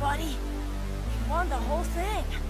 buddy. You won the whole thing.